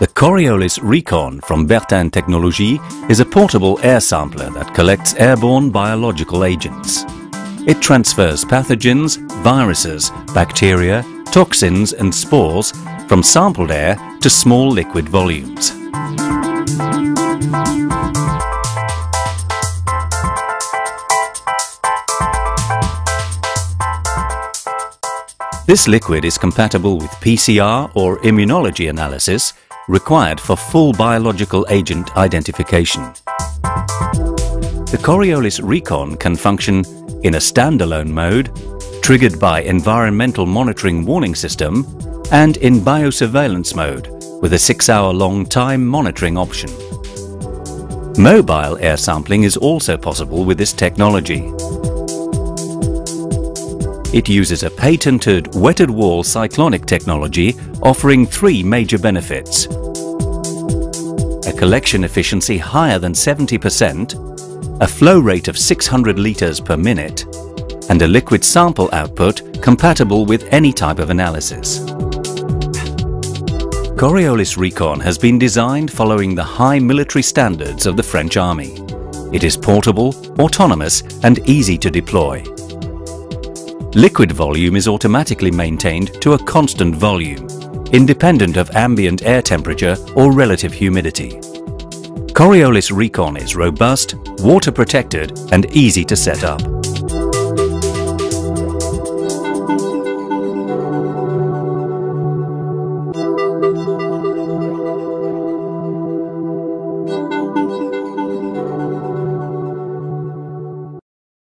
The Coriolis Recon from Bertin Technologies is a portable air sampler that collects airborne biological agents. It transfers pathogens, viruses, bacteria, toxins and spores from sampled air to small liquid volumes. This liquid is compatible with PCR or immunology analysis required for full biological agent identification. The Coriolis Recon can function in a standalone mode, triggered by environmental monitoring warning system, and in biosurveillance mode with a six-hour-long time monitoring option. Mobile air sampling is also possible with this technology. It uses a patented wetted wall cyclonic technology offering three major benefits. A collection efficiency higher than 70%, a flow rate of 600 litres per minute, and a liquid sample output compatible with any type of analysis. Coriolis Recon has been designed following the high military standards of the French Army. It is portable, autonomous and easy to deploy. Liquid volume is automatically maintained to a constant volume, independent of ambient air temperature or relative humidity. Coriolis Recon is robust, water protected and easy to set up.